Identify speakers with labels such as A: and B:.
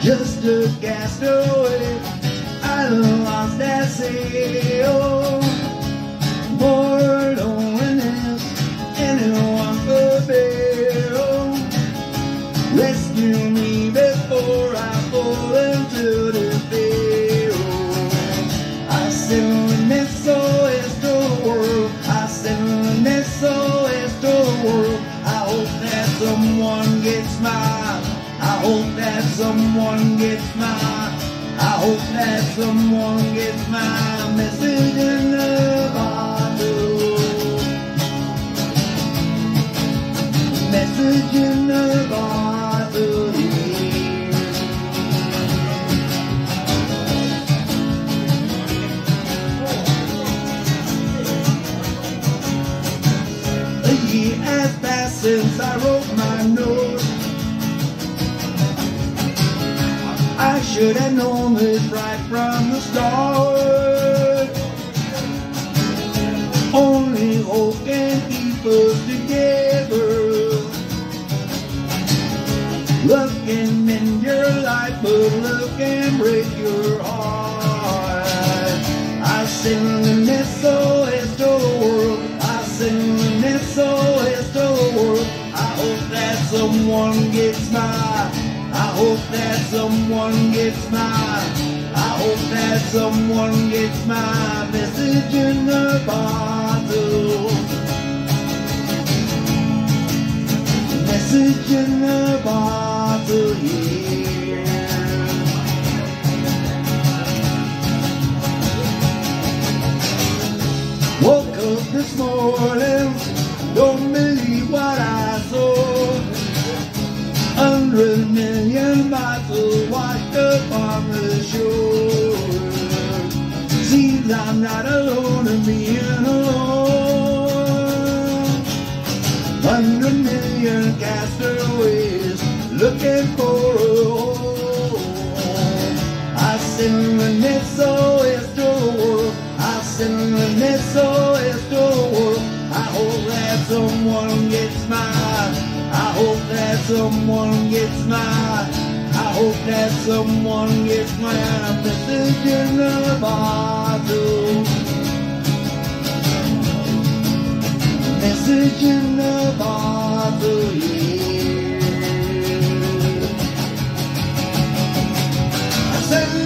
A: Mr. Castaway. I lost that sail. Oh, more loneliness, anyone could bear. Oh, rescue me before I fall into despair. Oh, I send this SOS to the world. I send this SOS to the world. I hope that someone hope that someone gets mine. I hope that someone gets my message in the bottle. Message in the bottle. yeah. A year has passed since I wrote my note. I should have known this right from the start. Only hope can keep us together. Love can mend your life, but love can break your heart. I send an SOS to the world. I send an SOS to the world. I hope that someone gets mine. I hope that someone gets mine. I hope that someone gets my message in the bottle. Message in the bottle, yeah. Woke up this morning, don't believe what I saw. Bottles washed up on the shore. Seems I'm not alone in being alone. Hundred million castaways looking for a home. I send an SOS to the world. I send an SOS to the world. I hope that someone gets mine. I hope that someone gets mine. I hope that someone gets my message in the bottle. Message in the bottle, yeah. I send